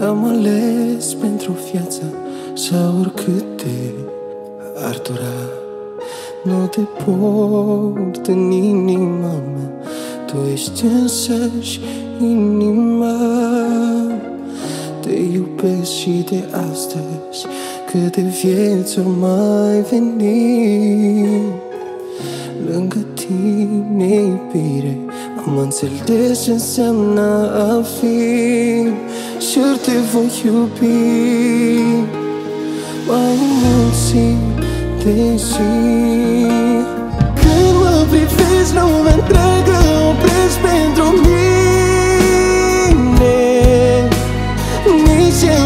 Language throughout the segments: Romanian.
Te-am ales pentru viață Sau oricât te ar dura. Nu te port în inima mea Tu ești însăși inima. Te iubesc și de astăzi Câte vieți ori mai veni. Lângă tine iubire Am înțeles ce înseamnă a fi Și te voi iubi. Mai mult zi de zi. Când mă privesc lumea întreagă Opresc pentru mine. Nici cel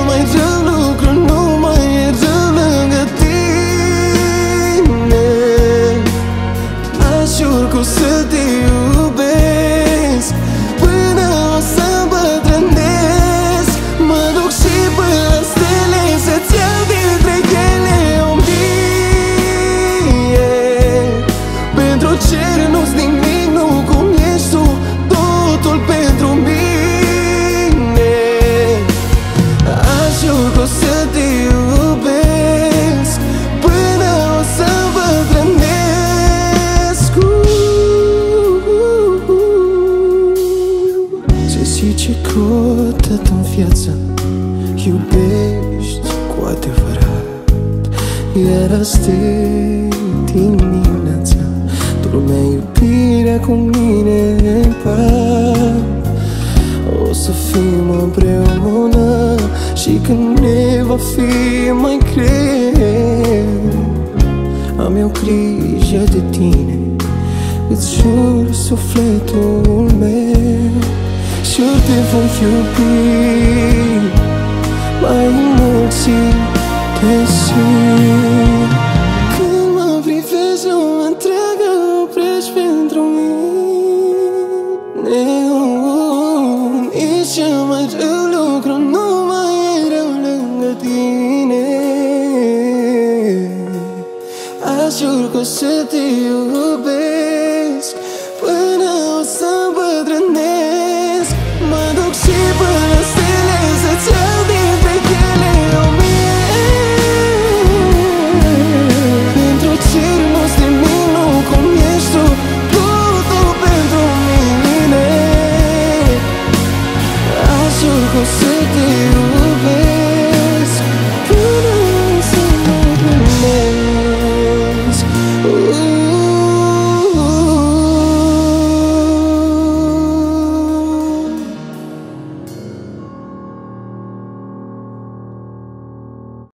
Se zice că odată în viață Iubești cu adevărat. Iar asta dimineața Dormea iubirea cu mine în pat. O să fim împreună Și când ne va fi mai greu Am eu grijă de tine Îți jur sufletul meu Și eu te voi iubi. Mai mult zi de zi Când mă privesc lumea întreagă Oprești pentru mine. Nici cel mai rău lucru nu mai e rău lângă tine. Aș jur că o să te iubesc. Până o să